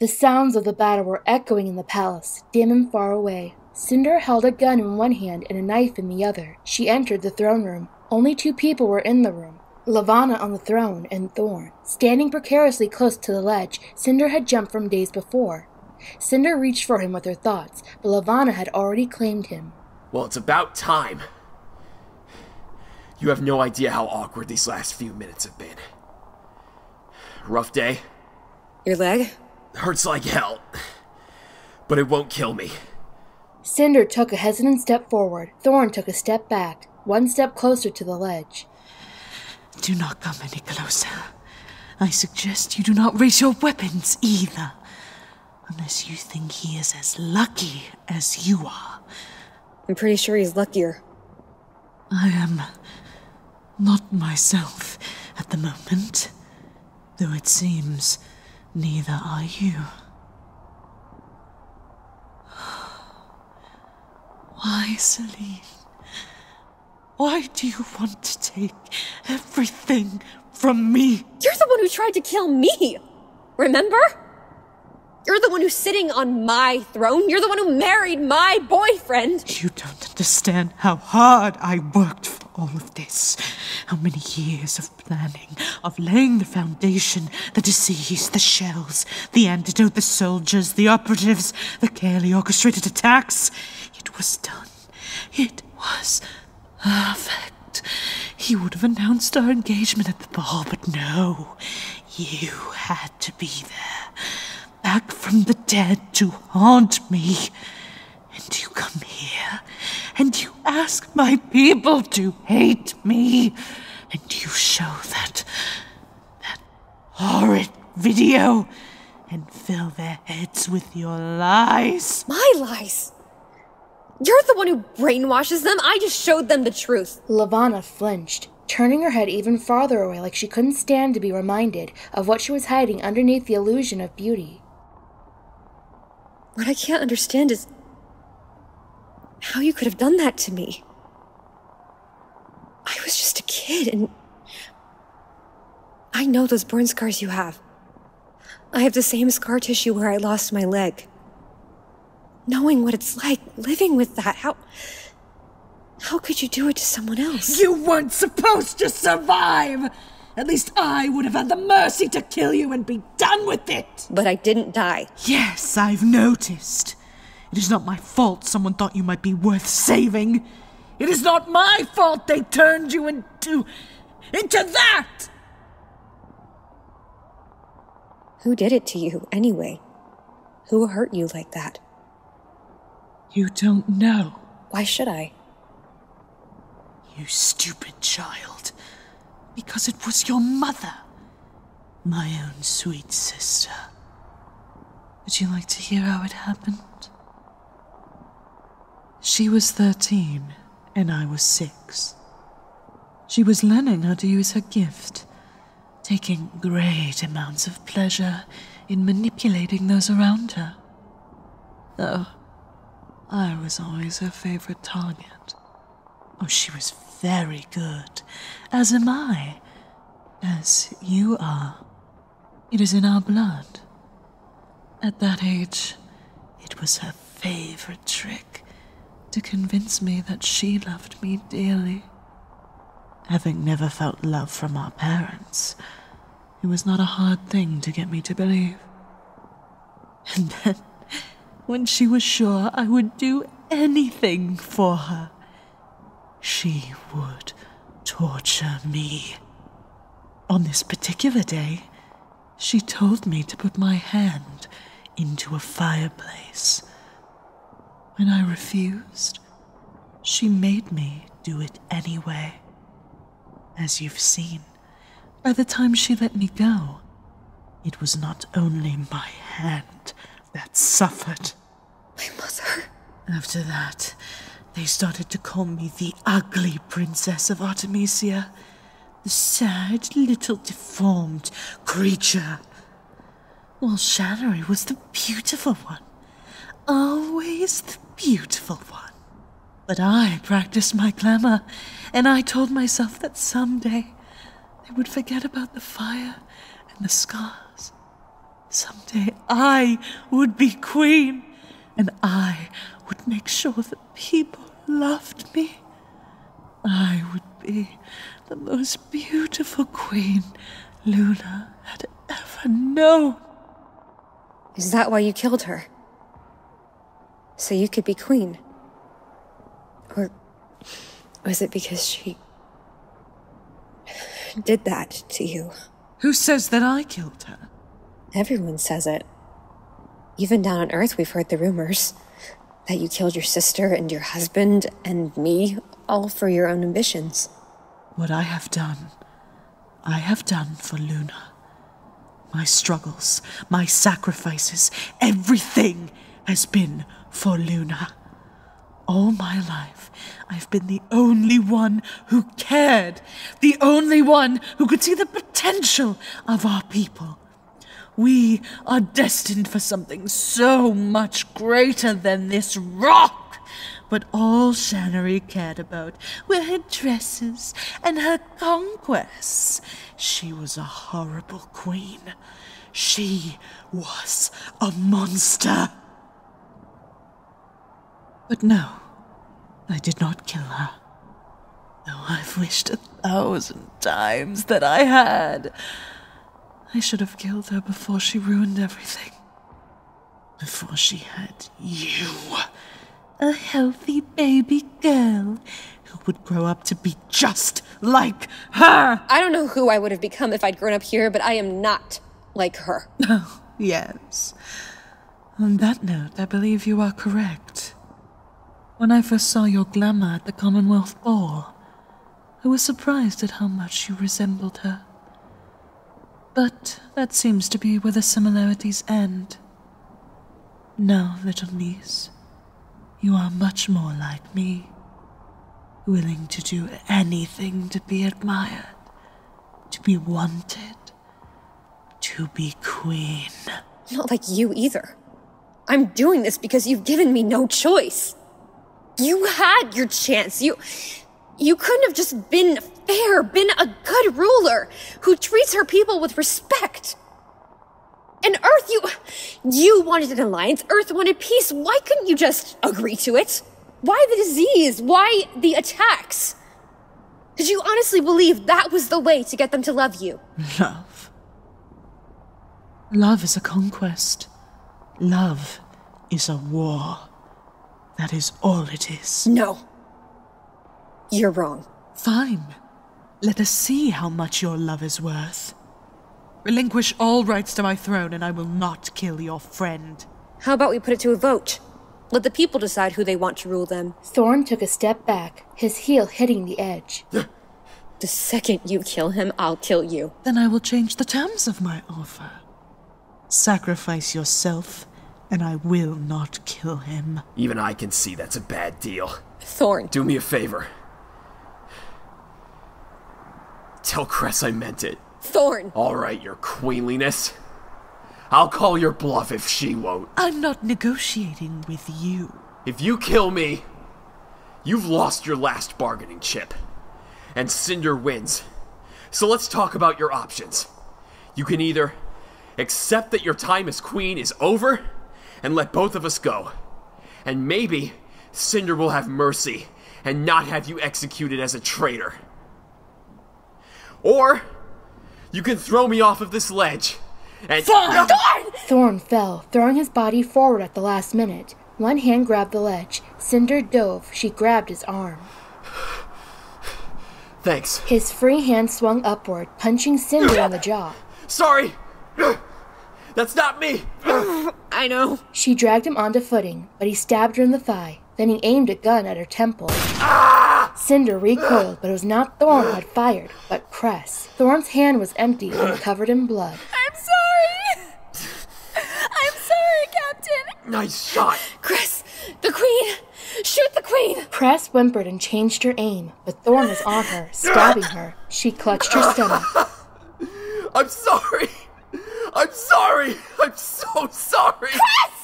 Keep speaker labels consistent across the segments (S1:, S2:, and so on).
S1: The sounds of the battle were echoing in the palace, dim and far away. Cinder held a gun in one hand and a knife in the other. She entered the throne room. Only two people were in the room Levana on the throne and Thorn. Standing precariously close to the ledge Cinder had jumped from days before. Cinder reached for him with her thoughts, but Levana had already claimed him.
S2: Well, it's about time. You have no idea how awkward these last few minutes have been. Rough day?
S3: Your leg?
S2: Hurts like hell. But it won't kill me.
S1: Cinder took a hesitant step forward. Thorn took a step back, one step closer to the ledge.
S4: Do not come any closer. I suggest you do not raise your weapons either. Unless you think he is as lucky as you are.
S3: I'm pretty sure he's luckier.
S4: I am not myself at the moment, though it seems neither are you. Why, Selene? Why do you want to take everything from me?
S3: You're the one who tried to kill me! Remember? You're the one who's sitting on my throne. You're the one who married my boyfriend.
S4: You don't understand how hard I worked for all of this. How many years of planning, of laying the foundation, the disease, the shells, the antidote, the soldiers, the operatives, the carefully orchestrated attacks. It was done. It was perfect. He would have announced our engagement at the ball, but no. You had to be there back from the dead to haunt me. And you come here and you ask my people to hate me. And you show that. that horrid video and fill their heads with your lies.
S3: My lies? You're the one who brainwashes them. I just showed them the truth.
S1: Levana flinched, turning her head even farther away like she couldn't stand to be reminded of what she was hiding underneath the illusion of beauty.
S3: What I can't understand is how you could have done that to me. I was just a kid, and I know those burn scars you have. I have the same scar tissue where I lost my leg. Knowing what it's like, living with that, how. How could you do it to someone else?
S4: You weren't supposed to survive! At least I would have had the mercy to kill you and be done with it!
S3: But I didn't die.
S4: Yes, I've noticed. It is not my fault someone thought you might be worth saving. It is not my fault they turned you into. into that!
S3: Who did it to you, anyway? Who hurt you like that?
S4: You don't know.
S3: Why should I?
S4: You stupid child. Because it was your mother. My own sweet sister. Would you like to hear how it happened? She was 13, and I was six. She was learning how to use her gift, taking great amounts of pleasure in manipulating those around her. Though I was always her favorite target. Oh, she was very good, as am I, as you are. It is in our blood. At that age, it was her favorite trick to convince me that she loved me dearly. Having never felt love from our parents, it was not a hard thing to get me to believe. And then, when she was sure I would do anything for her, she would torture me. On this particular day, she told me to put my hand into a fireplace. When I refused, she made me do it anyway. As you've seen, by the time she let me go, it was not only my hand that suffered.
S3: My mother.
S4: After that, they started to call me the ugly princess of Artemisia, the sad little deformed creature, while Channary was the beautiful one, always the beautiful one. But I practiced my glamour, and I told myself that someday they would forget about the fire and the scars, Someday I would be queen, and I would make sure that people loved me. I would be the most beautiful queen Luna had ever known.
S3: Is that why you killed her? So you could be queen? Or was it because she did that to you?
S4: Who says that I killed her?
S3: Everyone says it. Even down on Earth, we've heard the rumors that you killed your sister and your husband and me, all for your own ambitions.
S4: What I have done, I have done for Luna. My struggles, my sacrifices, everything has been for Luna. All my life, I've been the only one who cared, the only one who could see the potential of our people. We are destined for something so much greater than this rock. But all Channary cared about were her dresses and her conquests. She was a horrible queen. She was a monster. But no, I did not kill her. Though I've wished a thousand times that I had. I should have killed her before she ruined everything. Before she had you. A healthy baby girl who would grow up to be just like her.
S3: I don't know who I would have become if I'd grown up here, but I am not like her.
S4: Oh, yes. On that note, I believe you are correct. When I first saw your glamour at the Commonwealth Ball, I was surprised at how much you resembled her. But that seems to be where the similarities end. Now, little niece, you are much more like me, willing to do anything to be admired, to be wanted, to be queen.
S3: Not like you either. I'm doing this because you've given me no choice. You had your chance. You. You couldn't have just been fair, been a good ruler who treats her people with respect. And Earth, you. You wanted an alliance. Earth wanted peace. Why couldn't you just agree to it? Why the disease? Why the attacks? Did you honestly believe that was the way to get them to love you?
S4: Love. Love is a conquest. Love is a war. That is all it is.
S3: No. You're wrong.
S4: Fine. Let us see how much your love is worth. Relinquish all rights to my throne, and I will not kill your friend.
S3: How about we put it to a vote? Let the people decide who they want to rule them.
S1: Thorn took a step back, his heel hitting the edge.
S3: The second you kill him, I'll kill you.
S4: Then I will change the terms of my offer. Sacrifice yourself, and I will not kill him.
S2: Even I can see that's a bad deal.
S3: Thorn.
S2: Do me a favor. Tell Cress I meant it.
S3: Thorn.
S2: All right, your queenliness. I'll call your bluff if she won't.
S4: I'm not negotiating with you.
S2: If you kill me, you've lost your last bargaining chip. And Cinder wins. So let's talk about your options. You can either accept that your time as queen is over and let both of us go. And maybe Cinder will have mercy and not have you executed as a traitor. Or you can throw me off of this ledge and.
S1: Thorn fell, throwing his body forward at the last minute. One hand grabbed the ledge. Cinder dove. She grabbed his arm.
S2: Thanks.
S1: His free hand swung upward, punching Cinder on the jaw.
S2: Sorry! That's not me!
S3: I know.
S1: She dragged him onto footing, but he stabbed her in the thigh. Then he aimed a gun at her temple. Ah! Cinder recoiled, but it was not Thorn who had fired, but Cress. Thorn's hand was empty and covered in blood.
S5: I'm sorry. I'm sorry, Captain.
S2: Nice shot!
S3: Cress, the queen! Shoot the queen!
S1: Cress whimpered and changed her aim, but Thorn was on her, stabbing her. She clutched her stomach.
S2: I'm sorry! I'm sorry! I'm so sorry!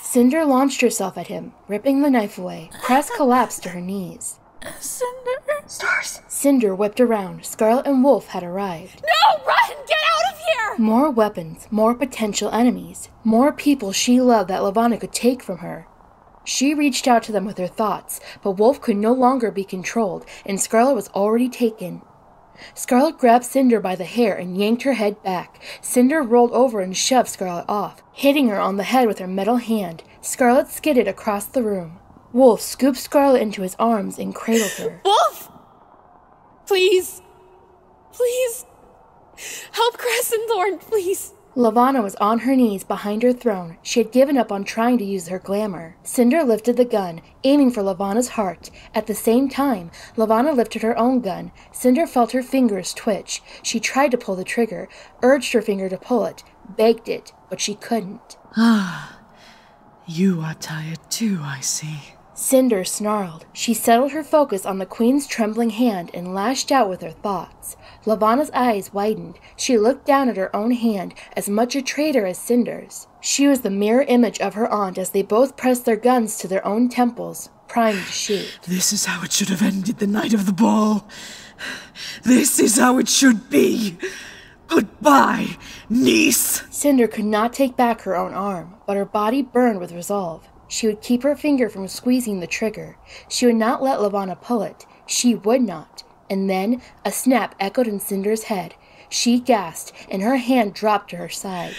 S1: Cinder launched herself at him, ripping the knife away. Cress collapsed to her knees.
S5: Cinder. Stars.
S1: Cinder whipped around. Scarlet and Wolf had arrived.
S5: No, run! Get out of here!
S1: More weapons, more potential enemies, more people she loved that Levana could take from her. She reached out to them with her thoughts, but Wolf could no longer be controlled, and Scarlet was already taken. Scarlet grabbed Cinder by the hair and yanked her head back. Cinder rolled over and shoved Scarlet off, hitting her on the head with her metal hand. Scarlet skidded across the room. Wolf scooped Scarlet into his arms and cradled her.
S3: Wolf! Please. Please. Help Crescent Thorn, please.
S1: Levana was on her knees behind her throne. She had given up on trying to use her glamour. Cinder lifted the gun, aiming for Levana's heart. At the same time, Levana lifted her own gun. Cinder felt her fingers twitch. She tried to pull the trigger, urged her finger to pull it, begged it, but she couldn't.
S4: Ah, you are tired too, I see.
S1: Cinder snarled. She settled her focus on the queen's trembling hand and lashed out with her thoughts. Levana's eyes widened. She looked down at her own hand, as much a traitor as Cinder's. She was the mirror image of her aunt as they both pressed their guns to their own temples, primed to shoot.
S4: This is how it should have ended the night of the ball. This is how it should be. Goodbye, niece.
S1: Cinder could not take back her own arm, but her body burned with resolve. She would keep her finger from squeezing the trigger. She would not let Levana pull it. She would not. And then a snap echoed in Cinder's head. She gasped, and her hand dropped to her side.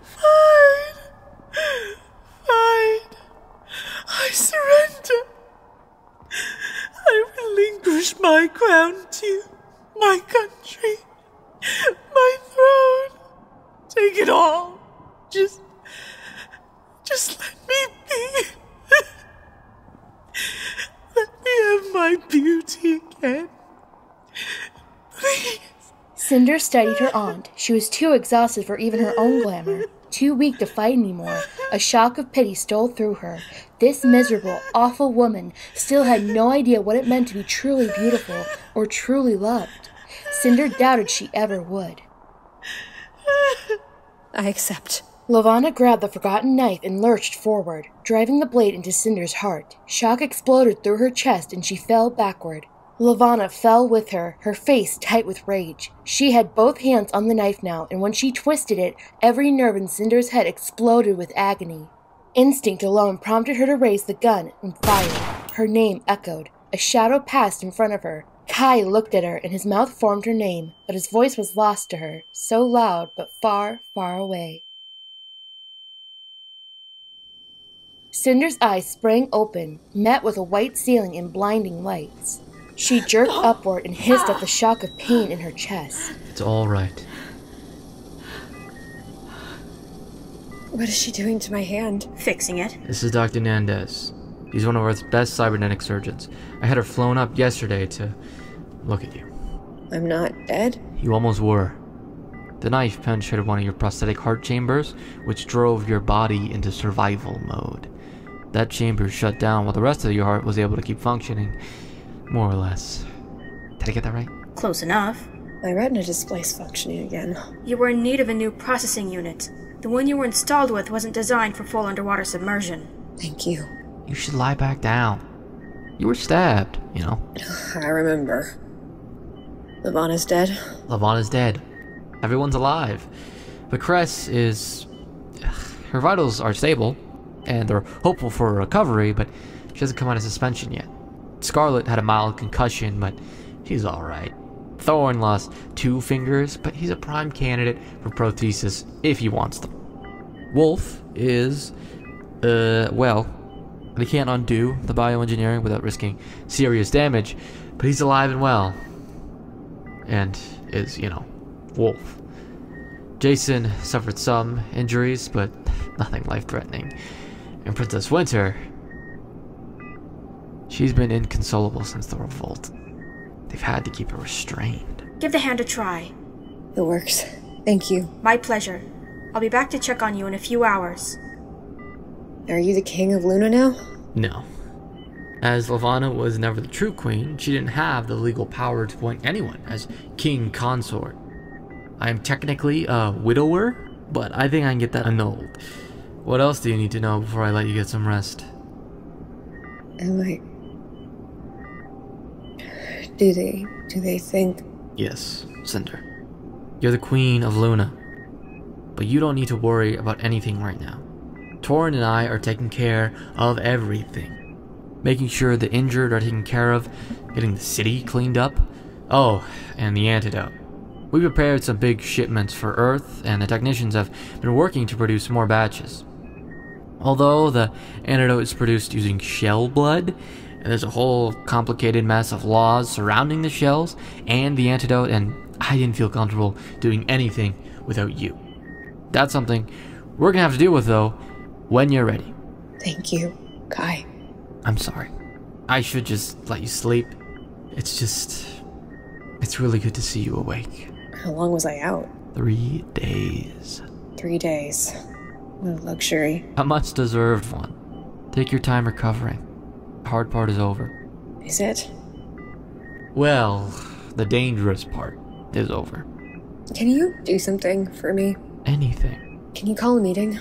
S4: Fine. Fine. I surrender. I relinquish my crown to you, my country, my throne. Take it all. Just. Just let me be. let me have my beauty again. Please.
S1: Cinder studied her aunt. She was too exhausted for even her own glamour, too weak to fight anymore. A shock of pity stole through her. This miserable, awful woman still had no idea what it meant to be truly beautiful or truly loved. Cinder doubted she ever would.
S3: I accept.
S1: Levana grabbed the forgotten knife and lurched forward, driving the blade into Cinder's heart. Shock exploded through her chest and she fell backward. Levana fell with her, her face tight with rage. She had both hands on the knife now, and when she twisted it, every nerve in Cinder's head exploded with agony. Instinct alone prompted her to raise the gun and fire. Her name echoed. A shadow passed in front of her. Kai looked at her, and his mouth formed her name, but his voice was lost to her, so loud but far, far away. Cinder's eyes sprang open, met with a white ceiling and blinding lights. She jerked upward and hissed at the shock of pain in her chest.
S6: It's all right.
S3: What is she doing to my hand?
S5: Fixing it.
S6: This is Dr. Nandez. He's one of Earth's best cybernetic surgeons. I had her flown up yesterday to look at you.
S3: I'm not dead?
S6: You almost were. The knife penetrated one of your prosthetic heart chambers, which drove your body into survival mode. That chamber shut down while the rest of your heart was able to keep functioning, more or less. Did I get that right?
S5: Close enough.
S3: My retina display's functioning again.
S5: You were in need of a new processing unit. The one you were installed with wasn't designed for full underwater submersion.
S3: Thank you.
S6: You should lie back down. You were stabbed, you know.
S3: I remember. Levana's dead.
S6: Levana's dead. Everyone's alive. But Cress is. Her vitals are stable, and they're hopeful for a recovery, but she hasn't come out of suspension yet. Scarlet had a mild concussion, but she's alright. Thorn lost two fingers, but he's a prime candidate for prothesis if he wants them. Wolf is. Uh, well, they can't undo the bioengineering without risking serious damage, but he's alive and well. And is, you know, Wolf. Jacin suffered some injuries, but nothing life threatening. And Princess Winter. She's been inconsolable since the revolt. They've had to keep her restrained.
S5: Give the hand a try.
S3: It works. Thank you.
S5: My pleasure. I'll be back to check on you in a few hours.
S3: Are you the king of Luna now?
S6: No. As Levana was never the true queen, she didn't have the legal power to appoint anyone as king consort. I am technically a widower, but I think I can get that annulled. What else do you need to know before I let you get some rest?
S3: Am I. Do they. do they think.
S6: Yes, Cinder. You're the queen of Luna. But you don't need to worry about anything right now. Torin and I are taking care of everything. Making sure the injured are taken care of, getting the city cleaned up. Oh, and the antidote. We prepared some big shipments for Earth, and the technicians have been working to produce more batches. Although the antidote is produced using shell blood, there's a whole complicated mess of laws surrounding the shells and the antidote, and I didn't feel comfortable doing anything without you. That's something we're gonna have to deal with, though, when you're ready.
S3: Thank you, Kai.
S6: I'm sorry. I should just let you sleep. It's just. It's really good to see you awake.
S3: How long was I out?
S6: Three days.
S3: Three days. What a luxury.
S6: A much deserved one. Take your time recovering. The hard part is over.
S3: Is it?
S6: Well, the dangerous part is over.
S3: Can you do something for me?
S6: Anything.
S3: Can you call a meeting?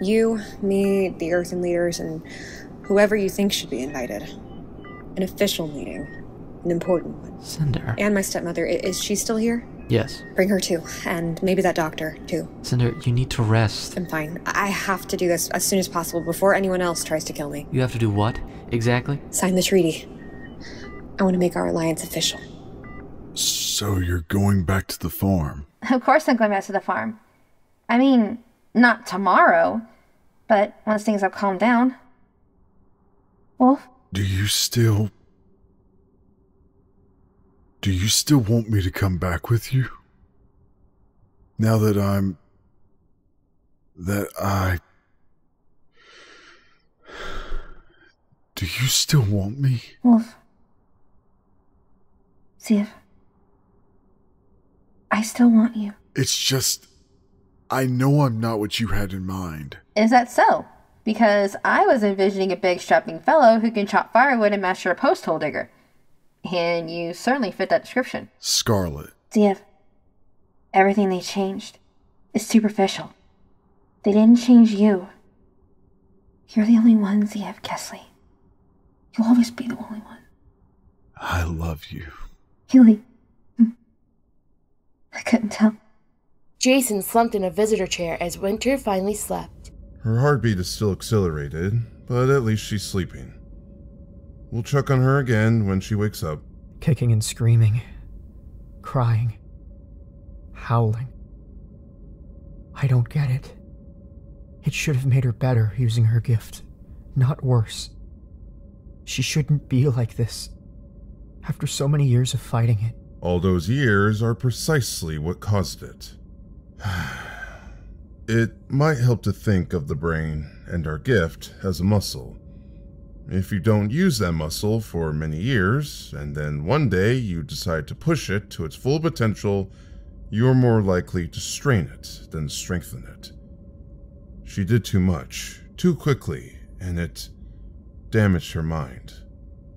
S3: You, me, the Earthen leaders, and whoever you think should be invited. An official meeting. An important one.
S6: Cinder.
S3: And my stepmother. I- Is she still here?
S6: Yes.
S3: Bring her too. And maybe that doctor, too.
S6: Cinder, you need to rest.
S3: I'm fine. I have to do this as soon as possible before anyone else tries to kill me.
S6: You have to do what, exactly?
S3: Sign the treaty. I want to make our alliance official.
S7: So you're going back to the farm?
S8: Of course I'm going back to the farm. I mean, not tomorrow, but once things have calmed down. Wolf,
S7: Do you still. Do you still want me to come back with you? Now that I'm. that I. Do you still want me?
S8: Wolf. See. I still want you.
S7: It's just. I know I'm not what you had in mind.
S8: Is that so? Because I was envisioning a big strapping fellow who can chop firewood and master a post hole digger. And you certainly fit that description.
S7: Scarlet.
S8: Ze'ev, everything they changed is superficial. They didn't change you. You're the only one, Ze'ev Kesley. You'll always be the only one.
S7: I love you.
S8: Healy. Hmm. I couldn't tell.
S1: Jacin slumped in a visitor chair as Winter finally slept.
S9: Her heartbeat is still accelerated, but at least she's sleeping. We'll check on her again when she wakes up.
S10: Kicking and screaming, crying, howling. I don't get it. It should have made her better using her gift, not worse. She shouldn't be like this. After so many years of fighting it,
S9: All those years are precisely what caused it. It might help to think of the brain and our gift as a muscle. If you don't use that muscle for many years, and then one day you decide to push it to its full potential, you're more likely to strain it than strengthen it. She did too much, too quickly, and it damaged her mind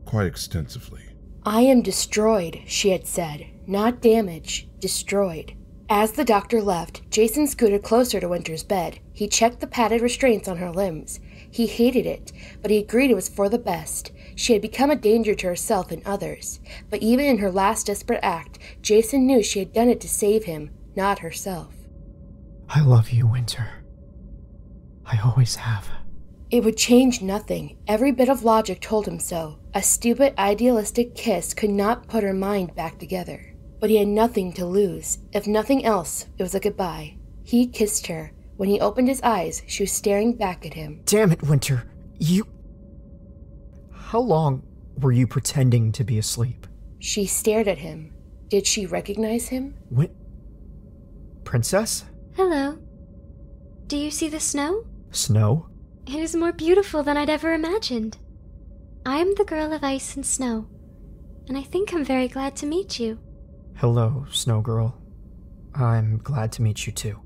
S9: quite extensively.
S1: I am destroyed, she had said. Not damaged, destroyed. As the doctor left, Jacin scooted closer to Winter's bed. He checked the padded restraints on her limbs. He hated it, but he agreed it was for the best. She had become a danger to herself and others. But even in her last desperate act, Jacin knew she had done it to save him, not herself.
S10: I love you, Winter. I always have.
S1: It would change nothing. Every bit of logic told him so. A stupid, idealistic kiss could not put her mind back together. But he had nothing to lose. If nothing else, it was a goodbye. He kissed her. When he opened his eyes, she was staring back at him.
S10: Damn it, Winter. You. How long were you pretending to be asleep?
S1: She stared at him. Did she recognize him?
S10: Win- Princess?
S11: Hello. Do you see the snow?
S10: Snow?
S11: It is more beautiful than I'd ever imagined. I am the girl of ice and snow, and I think I'm very glad to meet you.
S10: Hello, Snow Girl. I'm glad to meet you too.